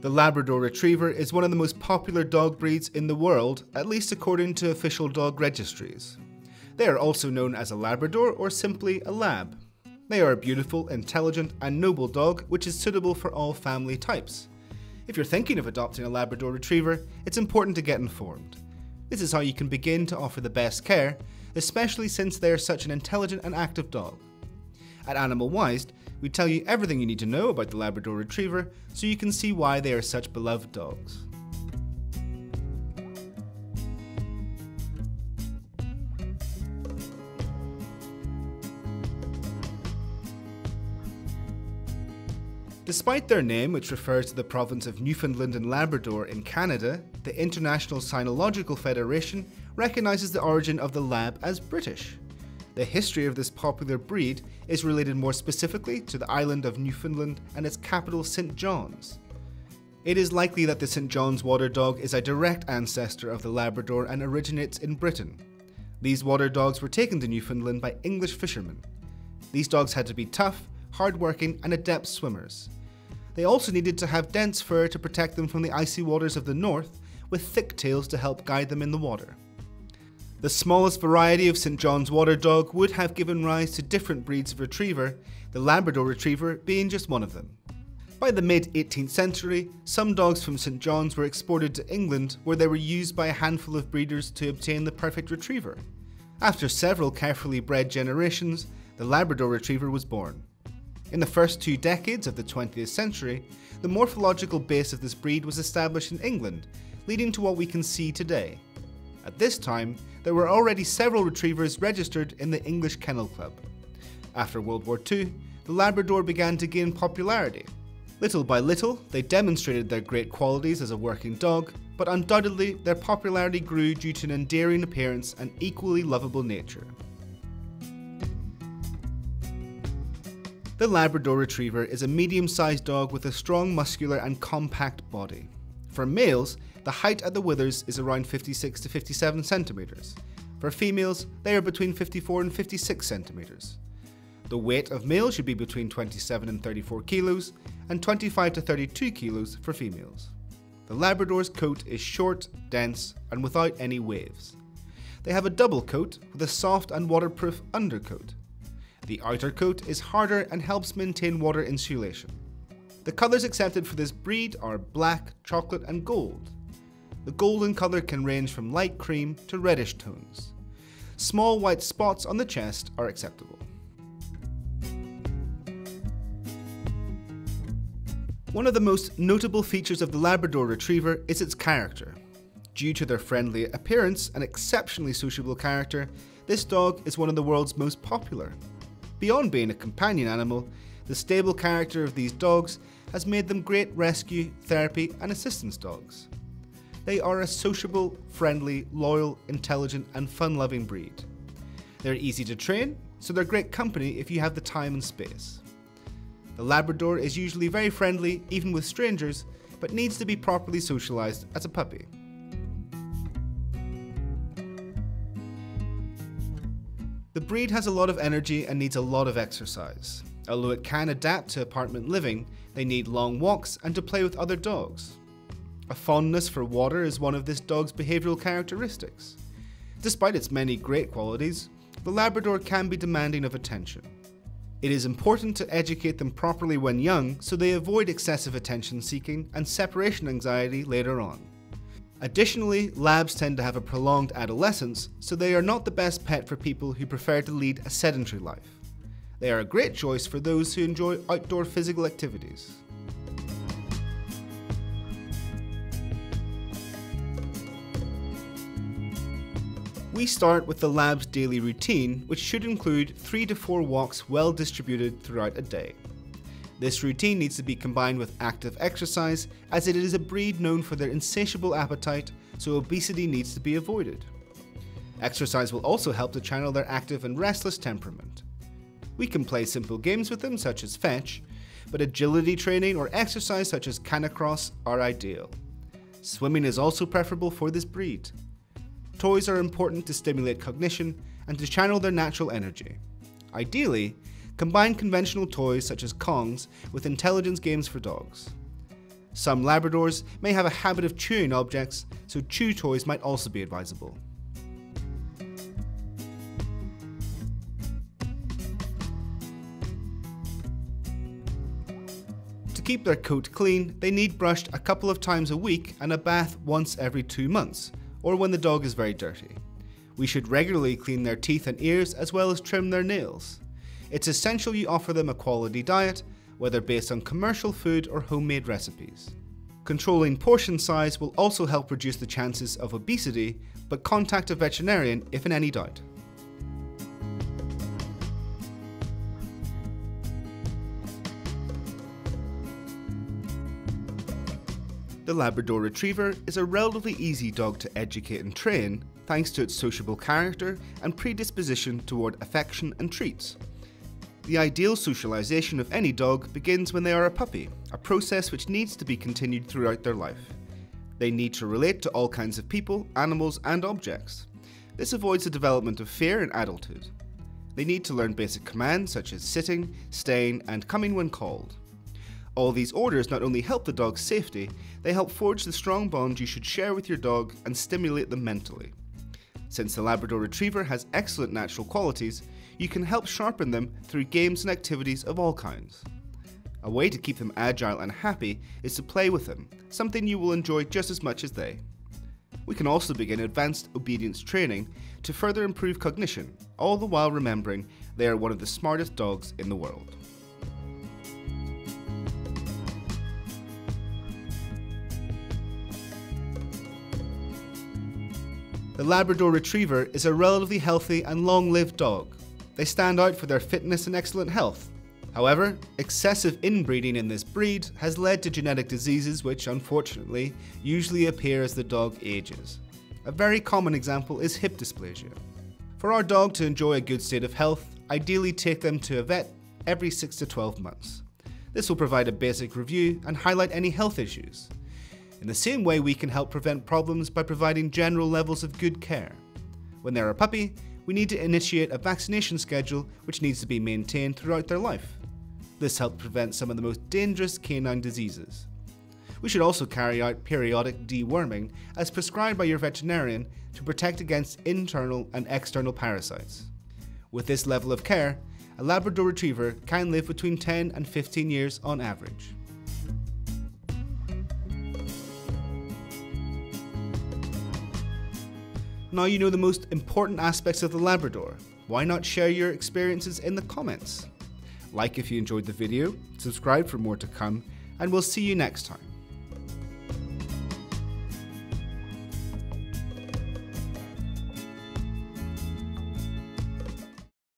The Labrador Retriever is one of the most popular dog breeds in the world, at least according to official dog registries. They are also known as a Labrador or simply a Lab. They are a beautiful, intelligent, and noble dog which is suitable for all family types. If you're thinking of adopting a Labrador Retriever, it's important to get informed. This is how you can begin to offer the best care, especially since they are such an intelligent and active dog. At AnimalWised, we tell you everything you need to know about the Labrador Retriever so you can see why they are such beloved dogs. Despite their name, which refers to the province of Newfoundland and Labrador in Canada, the International Cynological Federation recognises the origin of the lab as British. The history of this popular breed is related more specifically to the island of Newfoundland and its capital St. John's. It is likely that the St. John's water dog is a direct ancestor of the Labrador and originates in Britain. These water dogs were taken to Newfoundland by English fishermen. These dogs had to be tough, hard-working and adept swimmers. They also needed to have dense fur to protect them from the icy waters of the north, with thick tails to help guide them in the water. The smallest variety of St. John's water dog would have given rise to different breeds of retriever, the Labrador Retriever being just one of them. By the mid 18th century, some dogs from St. John's were exported to England where they were used by a handful of breeders to obtain the perfect retriever. After several carefully bred generations, the Labrador Retriever was born. In the first two decades of the 20th century, the morphological base of this breed was established in England, leading to what we can see today. At this time, there were already several retrievers registered in the English Kennel Club. After World War II, the Labrador began to gain popularity. Little by little, they demonstrated their great qualities as a working dog, but undoubtedly their popularity grew due to an endearing appearance and equally lovable nature. The Labrador Retriever is a medium-sized dog with a strong muscular and compact body. For males, the height at the withers is around 56 to 57 centimeters. For females, they are between 54 and 56 centimeters. The weight of males should be between 27 and 34 kilos, and 25 to 32 kilos for females. The Labrador's coat is short, dense, and without any waves. They have a double coat with a soft and waterproof undercoat. The outer coat is harder and helps maintain water insulation. The colours accepted for this breed are black, chocolate, and gold. The golden colour can range from light cream to reddish tones. Small white spots on the chest are acceptable. One of the most notable features of the Labrador Retriever is its character. Due to their friendly appearance and exceptionally sociable character, this dog is one of the world's most popular. Beyond being a companion animal, the stable character of these dogs has made them great rescue, therapy, and assistance dogs. They are a sociable, friendly, loyal, intelligent, and fun loving breed. They're easy to train, so they're great company if you have the time and space. The Labrador is usually very friendly, even with strangers, but needs to be properly socialized as a puppy. The breed has a lot of energy and needs a lot of exercise. Although it can adapt to apartment living, they need long walks and to play with other dogs. A fondness for water is one of this dog's behavioural characteristics. Despite its many great qualities, the Labrador can be demanding of attention. It is important to educate them properly when young so they avoid excessive attention seeking and separation anxiety later on. Additionally, labs tend to have a prolonged adolescence, so they are not the best pet for people who prefer to lead a sedentary life. They are a great choice for those who enjoy outdoor physical activities. We start with the lab's daily routine, which should include 3 to 4 walks well distributed throughout a day. This routine needs to be combined with active exercise, as it is a breed known for their insatiable appetite, so obesity needs to be avoided. Exercise will also help to channel their active and restless temperament. We can play simple games with them, such as fetch, but agility training or exercise such as canicross are ideal. Swimming is also preferable for this breed. Toys are important to stimulate cognition and to channel their natural energy. Ideally, combine conventional toys such as Kongs with intelligence games for dogs. Some Labradors may have a habit of chewing objects, so chew toys might also be advisable. Keep their coat clean, they need brushed a couple of times a week and a bath once every two months, or when the dog is very dirty. We should regularly clean their teeth and ears as well as trim their nails. It's essential you offer them a quality diet, whether based on commercial food or homemade recipes. Controlling portion size will also help reduce the chances of obesity, but contact a veterinarian if in any doubt. The Labrador Retriever is a relatively easy dog to educate and train, thanks to its sociable character and predisposition toward affection and treats. The ideal socialization of any dog begins when they are a puppy, a process which needs to be continued throughout their life. They need to relate to all kinds of people, animals, and objects. This avoids the development of fear in adulthood. They need to learn basic commands such as sitting, staying, and coming when called. All these orders not only help the dog's safety, they help forge the strong bond you should share with your dog and stimulate them mentally. Since the Labrador Retriever has excellent natural qualities, you can help sharpen them through games and activities of all kinds. A way to keep them agile and happy is to play with them, something you will enjoy just as much as they. We can also begin advanced obedience training to further improve cognition, all the while remembering they are one of the smartest dogs in the world. The Labrador Retriever is a relatively healthy and long lived dog. They stand out for their fitness and excellent health. However, excessive inbreeding in this breed has led to genetic diseases which, unfortunately, usually appear as the dog ages. A very common example is hip dysplasia. For our dog to enjoy a good state of health, ideally take them to a vet every 6 to 12 months. This will provide a basic review and highlight any health issues. In the same way, we can help prevent problems by providing general levels of good care. When they're a puppy, we need to initiate a vaccination schedule which needs to be maintained throughout their life. This helps prevent some of the most dangerous canine diseases. We should also carry out periodic deworming as prescribed by your veterinarian to protect against internal and external parasites. With this level of care, a Labrador Retriever can live between 10 and 15 years on average. Now you know the most important aspects of the Labrador. Why not share your experiences in the comments? Like if you enjoyed the video, subscribe for more to come, and we'll see you next time.